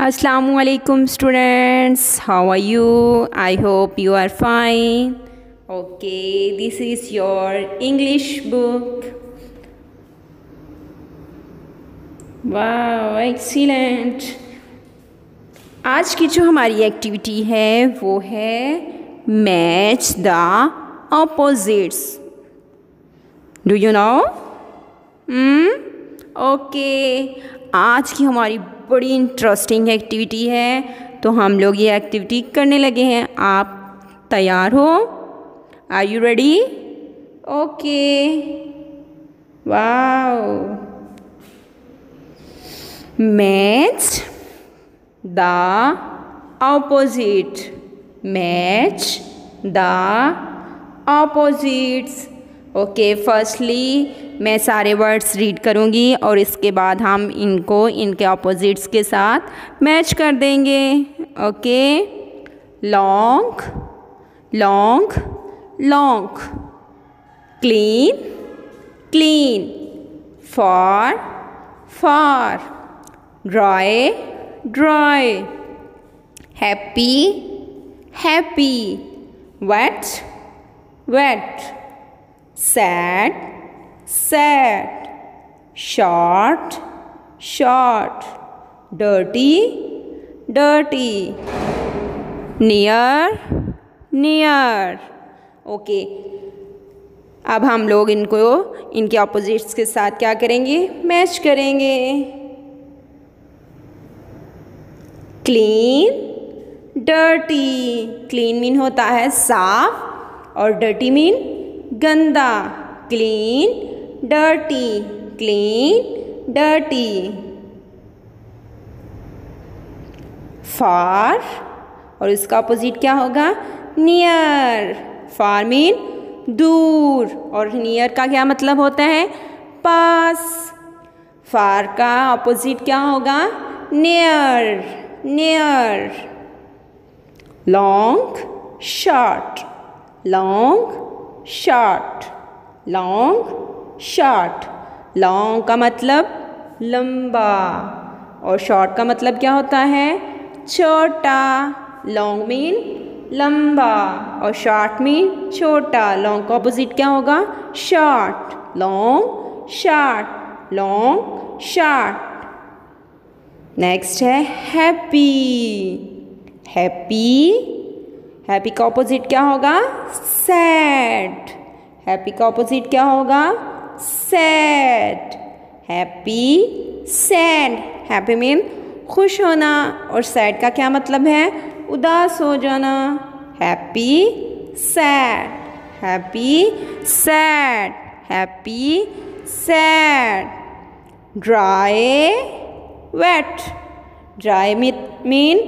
असलकुम students how are you I hope you are fine okay this is your English book वाह excellent आज की जो हमारी एक्टिविटी है, वो है match the opposites do you know okay आज की हमारी बड़ी इंटरेस्टिंग एक्टिविटी है तो हम लोग ये एक्टिविटी करने लगे हैं। आप तैयार हो? Are you ready okay wow match the opposite match the opposites okay firstly मैं सारे वर्ड्स रीड करूँगी और इसके बाद हम इनको, इनके ऑपोजिट्स के साथ मैच कर देंगे। Okay long long long clean clean far far dry dry happy happy wet wet sad sad, short short, dirty dirty, near near. Okay अब हम लोग इनको, इनके ऑपोजिट्स के साथ क्या करेंगे? मैच करेंगे. क्लीन डर्टी क्लीन मीन होता है साफ़ और डर्टी मीन गंदा. Clean dirty clean dirty far और इसका अपोजिट क्या होगा? नियर फार मीन दूर, और नियर का क्या मतलब होता है? पास. फार का अपोजिट क्या होगा? Near near long short long short long short long का मतलब लंबा। और शॉर्ट का मतलब क्या होता है? छोटा। लॉन्ग मीन लंबा। और शॉर्ट मीन छोटा। लॉन्ग का ऑपोजिट क्या होगा? Short long short long short next है हैप्पी हैप्पी हैप्पी का ऑपोजिट क्या होगा? सैड हैप्पी का ऑपोजिट क्या होगा? Sad happy sad happy mean खुश होना और सैड का क्या मतलब है? उदास हो जाना. Happy sad happy sad happy sad dry wet dry mean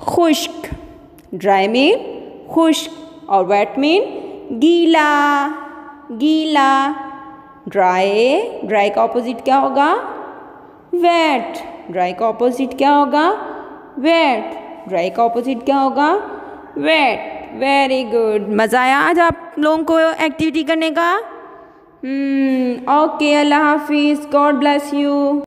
खुश्क. ड्राई मीन खुश्क. और वेट मीन गीला. गीला। ड्राई ड्राई का ऑपोजिट क्या होगा? वेट ड्राई का ऑपोजिट क्या होगा? वेट ड्राई का ऑपोजिट क्या होगा? वेट वेरी गुड मज़ा आया आज आप लोगों को एक्टिविटी करने का? ओके अल्लाह हाफिज़. God bless you